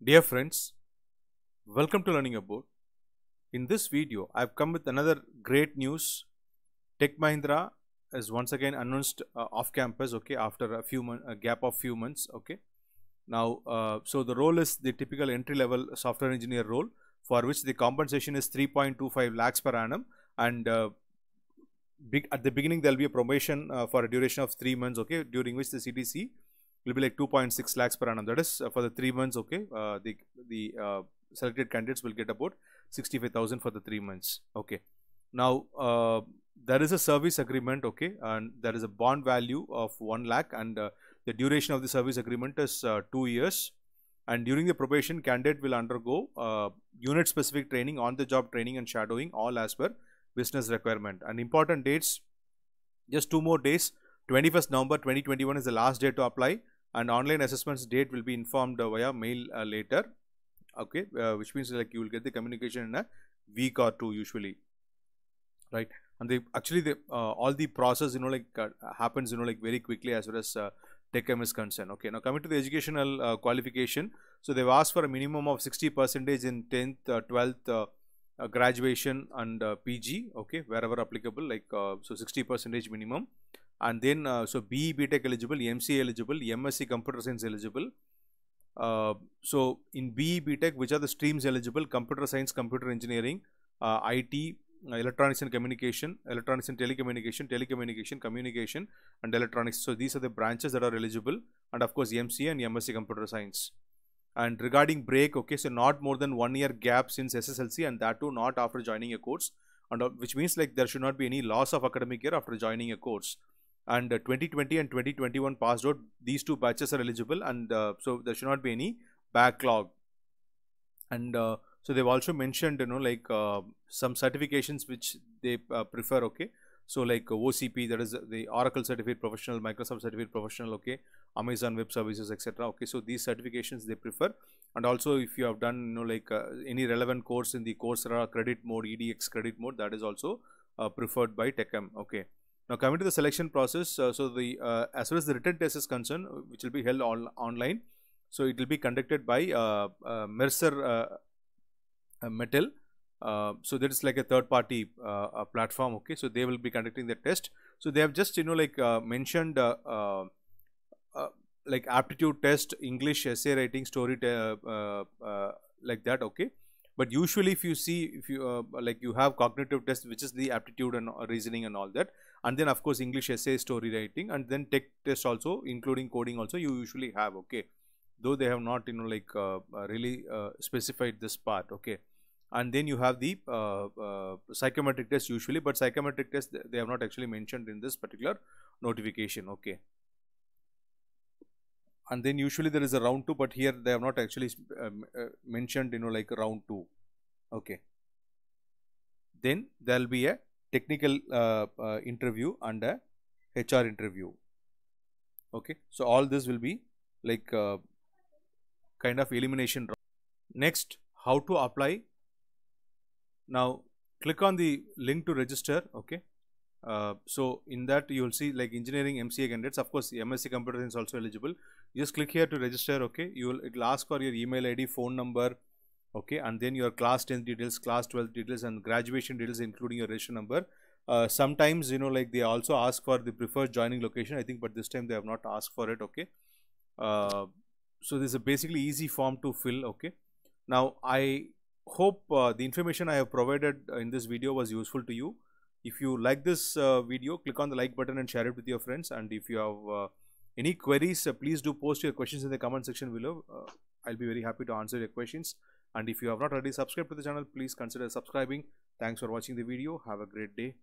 Dear friends, welcome to Learning Abode. In this video, I have come with another great news. Tech Mahindra has once again announced uh, off campus, okay, after a few months, a gap of few months, okay. Now, uh, so the role is the typical entry level software engineer role for which the compensation is 3.25 lakhs per annum and uh, big, at the beginning there will be a promotion uh, for a duration of 3 months, okay, during which the CTC will be like 2.6 lakhs per annum. That is uh, for the 3 months, okay, uh, the, the uh, selected candidates will get about 65,000 for the 3 months, okay. Now, there is a service agreement, okay, and there is a bond value of 1 lakh and the duration of the service agreement is 2 years and during the probation candidate will undergo uh, unit specific training on the job training and shadowing all as per business requirement and important dates just two more days 21st november 2021 is the last day to apply and online assessments date will be informed via mail uh, later. Okay uh, which means like you will get the communication in a week or two usually. Right? And they actually the uh, all the process you know like happens you know like very quickly as far as TechM is concerned. Okay, now coming to the educational uh, qualification, so they've asked for a minimum of 60 percentage in 10th, uh, 12th uh, graduation and PG. Okay, wherever applicable, like so 60 percentage minimum, and then uh, so BE BTech eligible, MCA eligible, MSc Computer Science eligible. Uh, so in BE BTech, which are the streams eligible? Computer Science, Computer Engineering, uh, IT, uh, electronics and communication, electronics and telecommunication, telecommunication, communication, and electronics. So these are the branches that are eligible, and of course MCA and MSc Computer Science. And regarding break, okay, so not more than one year gap since SSLC, and that too not after joining a course, and uh, which means like there should not be any loss of academic year after joining a course. And uh, 2020 and 2021 passed out, these two batches are eligible, and uh, so there should not be any backlog. And uh, so they've also mentioned you know like uh, some certifications which they uh, prefer okay? So like uh, ocp that is the oracle certificate professional microsoft certificate professional okay? Amazon web services etc okay? So these certifications they prefer. And also if you have done you know like uh, any relevant course in the coursera credit mode edx credit mode that is also uh, preferred by techm okay now coming to the selection process uh, so the uh, as far as the written test is concerned which will be held on online so it will be conducted by uh, uh, mercer uh, uh, Mettl. Uh, so that is like a third party uh, uh, platform okay? So they will be conducting the test. So they have just you know like uh, mentioned uh, uh, uh, like aptitude test english essay writing story uh, uh, uh, like that okay but usually if you see if you uh, like you have cognitive test which is the aptitude and uh, reasoning and all that and then of course english essay story writing and then tech test also including coding also you usually have okay. Though they have not you know like uh, uh, really uh, specified this part okay. And then you have the uh, psychometric test usually but psychometric test they have not actually mentioned in this particular notification okay and then usually there is a round 2 but here they have not actually um, uh, mentioned you know like round 2 okay. Then there will be a technical uh, uh, interview and a hr interview. Okay. So all this will be like uh, kind of elimination round. next how to apply. Now click on the link to register. Okay. Uh, so in that you will see like engineering mca candidates. Of course msc computer science also eligible just click here to register okay? You will it will ask for your email id phone number okay? And then your class 10 details class 12 details and graduation details including your registration number. Uh, sometimes you know like they also ask for the preferred joining location i think but this time they have not asked for it okay? Uh, so this is a basically easy form to fill okay? Now i hope uh, the information i have provided in this video was useful to you. If you like this uh, video click on the like button and share it with your friends. And if you have uh, any queries uh, please do post your questions in the comment section below. Uh, i'll be very happy to answer your questions. And if you have not already subscribed to the channel please consider subscribing. Thanks for watching the video. Have a great day